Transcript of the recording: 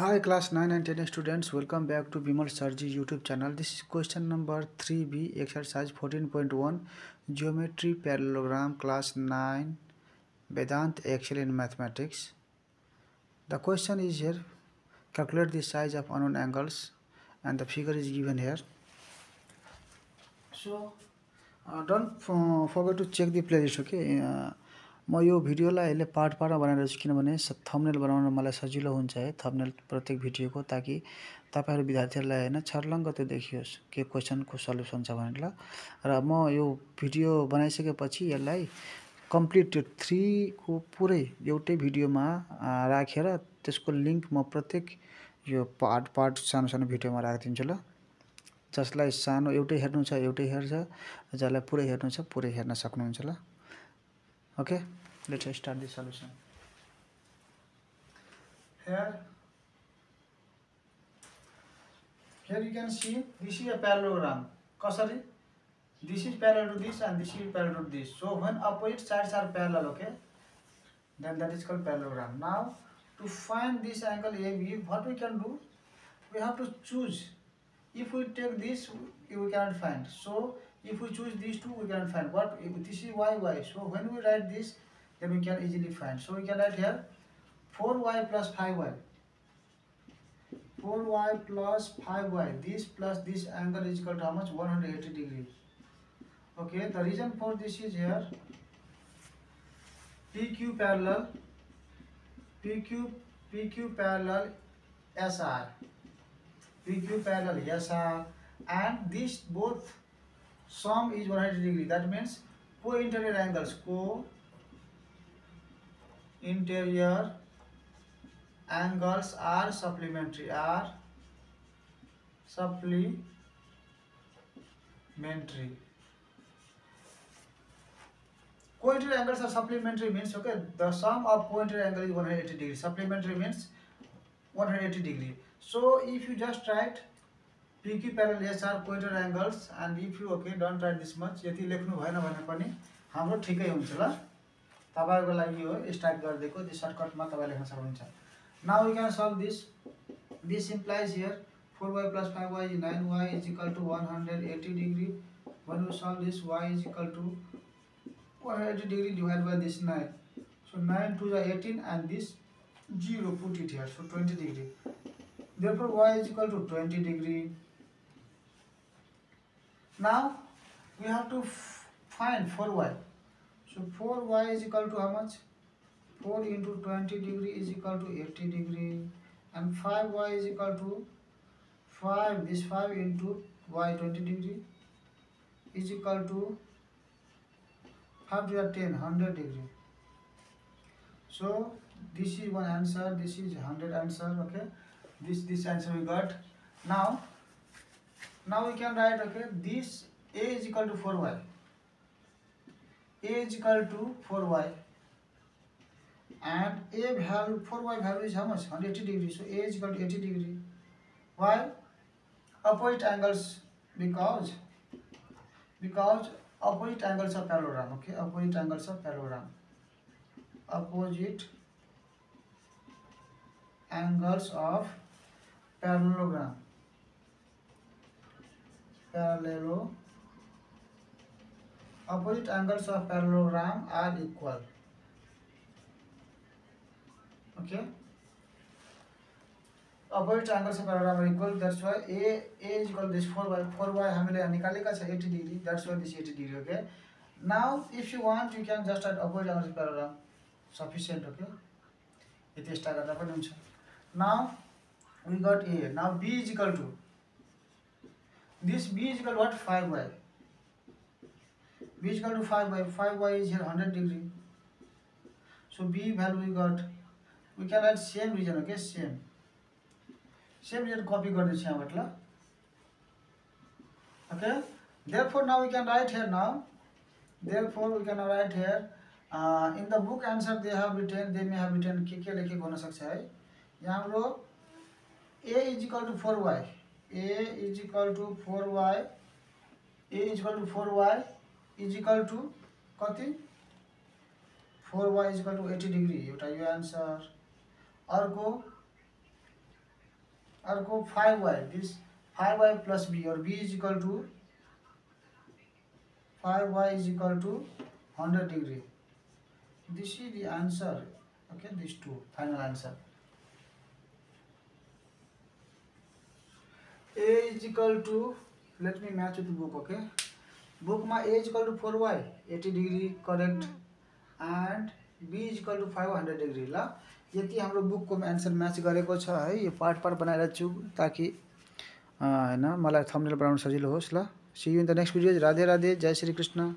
Hi class 9 and 10 students welcome back to Bimal Sarji YouTube channel this is question number 3b exercise 14.1 geometry parallelogram class 9 Vedant Excel in mathematics the question is here calculate the size of unknown angles and the figure is given here so uh, don't uh, forget to check the playlist okay uh, म यो भिडियोलाई अहिले part पार्टमा बनाएर छु किनभने thumbnail बनाउन मलाई सजिलो हुन्छ है थम्नेल प्रत्येक भिडियोको ताकि तपाईँहरू विद्यार्थीहरूलाई होइन छर्लङ्ग त्यो देखियोस् के क्वेसनको सल्युसन छ भनेर ल र म यो भिडियो बनाइसकेपछि यसलाई कम्प्लिट त्यो थ्रीको पुरै एउटै भिडियोमा राखेर रा, त्यसको लिङ्क म प्रत्येक यो पार्ट पार्ट सानो सानो भिडियोमा राखिदिन्छु ल जसलाई सानो एउटै हेर्नु छ एउटै हेर्छ जसलाई पुरै हेर्नु छ पुरै हेर्न सक्नुहुन्छ ल okay let's start the solution here here you can see this is a parallelogram कसरी this is parallel to this and this is parallel to this so when opposite sides are parallel okay then that is called parallelogram now to find this angle AB what we can do we have to choose if we take this we cannot find so If we choose these two, we can find what this is y y. So when we write this, then we can easily find. So we can write here 4y plus 5y. 4y plus 5y. This plus this angle is equal to how much? 180 degrees. Okay, the reason for this is here PQ parallel PQ PQ parallel SR PQ parallel SR and this both sum is 180 degree. That means co-interior angles, co-interior angles are supplementary, Co-interior angles are supplementary means, okay, the sum of co-interior angle is 180 degree. Supplementary means 180 degree. So if you just write P Q parallel S R pointer angles and if you okay don't write this much यति लेख्नु भएन भने पनि हाम्रो ठिकै हुन्छ ल तपाईँको लागि हो स्टार्ट गरिदिएको त्यो सर्टकटमा तपाईँ लेख्न सक्नुहुन्छ now you can solve this this implies here four y plus five y nine y is equal to one hundred eighty degree when you solve this y is equal to one hundred eighty degree divide by this nine so nine two ज eighteen and this zero put it here so twenty degree therefore y is equal to 20 degree now we have to find 4y so 4y is equal to how much 4 into 20 degree is equal to 80 degree and 5y is equal to 5 this 5 into y 20 degree is equal to 5 to 10 100 degree so this is one answer this is 100 answer okay this this answer we got now now we can write okay this a is equal to 4y a is equal to 4y and a value 4y value is how much 180 degree so a is equal to 80 degree why opposite angles because because opposite angles of parallelogram okay opposite angles of parallelogram opposite angles of parallelogram parallelo opposite angles of parallelogram are equal okay opposite angles of parallelogram are equal that's why a a is equal to this 4y 4y हामीले निकालेका cha 80 degree that's why this 80 degree okay now if you want you can just add opposite angles of parallelogram sufficient okay it यस्ता गर्दा पनि हुन्छ now we got a now b is equal to this b is equal to what 5y b is equal to 5y 5y is here 100 degree so b value we got we can write same region okay same same region copy गर्दैछ यहाँबाट ल okay therefore now we can write here now therefore we can write here uh, in the book answer they have written they may have written के likhe लेखेको sakcha hai यहाँ हाम्रो a is equal to 4y a is equal to four y a is equal to four y is equal to कति four y is equal to eighty degree at यो answer अर्क अर्को five y this five y plus b or b is equal to five y is equal to hundred degree this is the answer okay this to final answer a is equal to let me match with book okay बुकमा equal to four y eighty degree correct and is equal to five hundred degree ल यति हाम्रो बुकको answer match गरेको छ है यो part part बनाइरहेको छु ताकि होइन मलाई थम्नेले बनाउनु सजिलो होस् ल in the next video Radhe Radhe Jay Shri Krishna